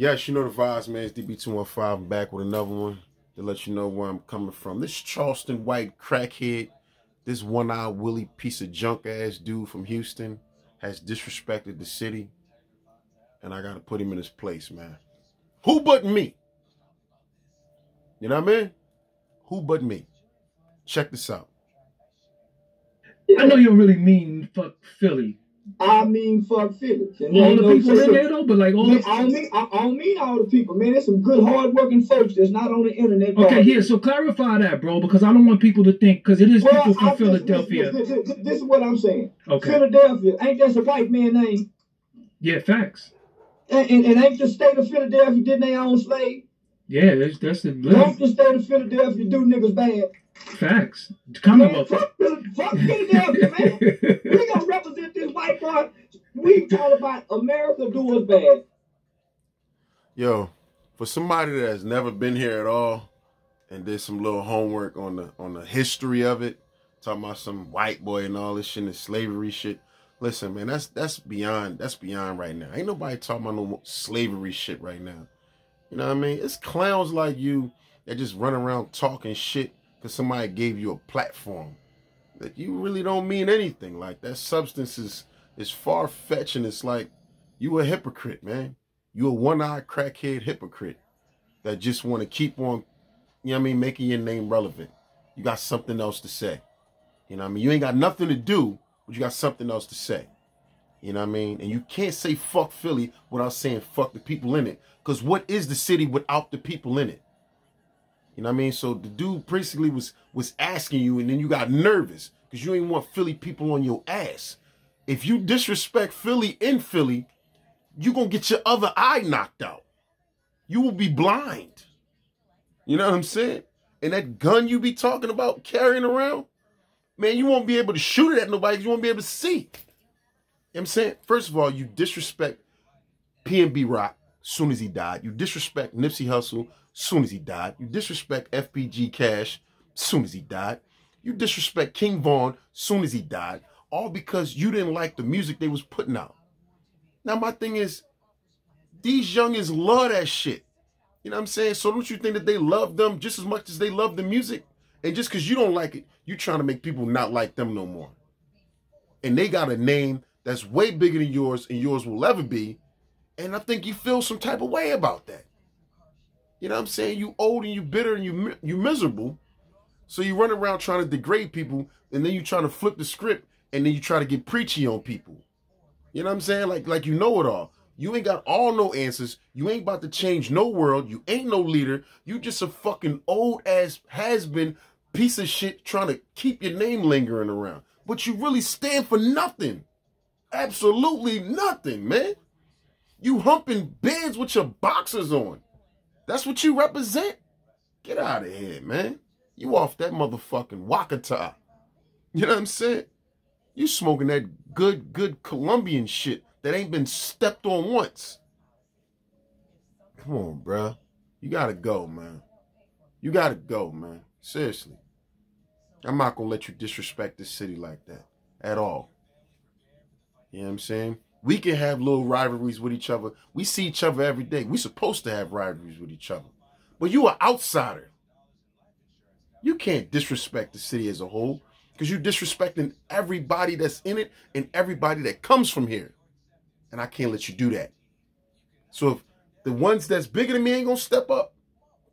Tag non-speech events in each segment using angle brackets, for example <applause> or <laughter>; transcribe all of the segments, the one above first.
Yes, you know the vibes, man. It's DP215 I'm back with another one to let you know where I'm coming from. This Charleston white crackhead, this one-eyed Willie piece of junk ass dude from Houston has disrespected the city. And I gotta put him in his place, man. Who but me? You know what I mean? Who but me? Check this out. I know you really mean fuck Philly. I mean, fuck Philly. And All the no people in there though, but like all Man, the I don't mean I, I don't mean all the people, man. There's some good, hardworking folks that's not on the internet. Okay, dog. here, so clarify that, bro, because I don't want people to think because it is Well, people from I- Philadelphia. This, this, this, this is what I'm saying. Okay. Philadelphia ain't that a white man name? Yeah, facts. And, and, and ain't the state of Philadelphia didn't they own slaves? Yeah, that's that's the Don't the state of Philadelphia do niggas bad? facts. Come on, Man, fuck, fuck Philadelphia, man. <laughs> We gonna represent this white boy. We talk about America doing bad. Yo, for somebody that has never been here at all and did some little homework on the on the history of it, talking about some white boy and all this shit and slavery shit. Listen, man, that's that's beyond that's beyond right now. Ain't nobody talking about no slavery shit right now. You know what I mean? It's clowns like you that just run around talking shit because somebody gave you a platform. That you really don't mean anything. Like that substance is is far fetched and it's like you a hypocrite, man. You a one-eyed crackhead hypocrite that just want to keep on, you know what I mean, making your name relevant. You got something else to say. You know what I mean? You ain't got nothing to do, but you got something else to say. You know what I mean? And you can't say fuck Philly without saying fuck the people in it. Because what is the city without the people in it? You know what I mean? So the dude basically was was asking you, and then you got nervous because you ain't want Philly people on your ass. If you disrespect Philly in Philly, you're gonna get your other eye knocked out. You will be blind. You know what I'm saying? And that gun you be talking about carrying around, man, you won't be able to shoot it at nobody you won't be able to see. You know what I'm saying? First of all, you disrespect PNB Rock soon as he died. You disrespect Nipsey Hussle soon as he died. You disrespect FBG Cash soon as he died. You disrespect King Von soon as he died. All because you didn't like the music they was putting out. Now my thing is, these youngins love that shit. You know what I'm saying? So don't you think that they love them just as much as they love the music? And just because you don't like it, you trying to make people not like them no more. And they got a name that's way bigger than yours and yours will ever be. And I think you feel some type of way about that. You know what I'm saying? You old and you bitter and you you miserable. So you run around trying to degrade people and then you trying to flip the script and then you try to get preachy on people. You know what I'm saying? Like like you know it all. You ain't got all no answers. You ain't about to change no world. You ain't no leader. You just a fucking old ass has been piece of shit trying to keep your name lingering around. But you really stand for nothing. Absolutely nothing, man. You humping beds with your boxers on. That's what you represent? Get out of here, man. You off that motherfucking Wakata. You know what I'm saying? You smoking that good, good Colombian shit that ain't been stepped on once. Come on, bruh. You gotta go, man. You gotta go, man. Seriously. I'm not gonna let you disrespect this city like that at all. You know what I'm saying? We can have little rivalries with each other. We see each other every day. We supposed to have rivalries with each other. But you are outsider. You can't disrespect the city as a whole because you're disrespecting everybody that's in it and everybody that comes from here. And I can't let you do that. So if the ones that's bigger than me ain't gonna step up,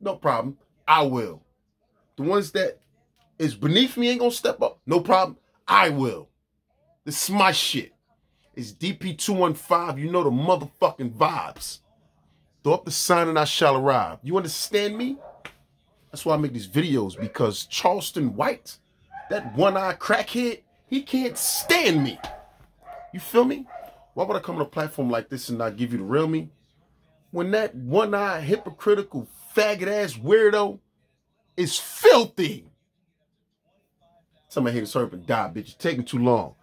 no problem. I will. The ones that is beneath me ain't gonna step up, no problem. I will. This is my shit. It's DP215. You know the motherfucking vibes. Throw up the sign and I shall arrive. You understand me? That's why I make these videos because Charleston White, that one-eyed crackhead, he can't stand me. You feel me? Why would I come on a platform like this and not give you the real me? When that one-eyed hypocritical faggot ass weirdo is filthy. Somebody hate a serpent die, bitch. It's taking too long.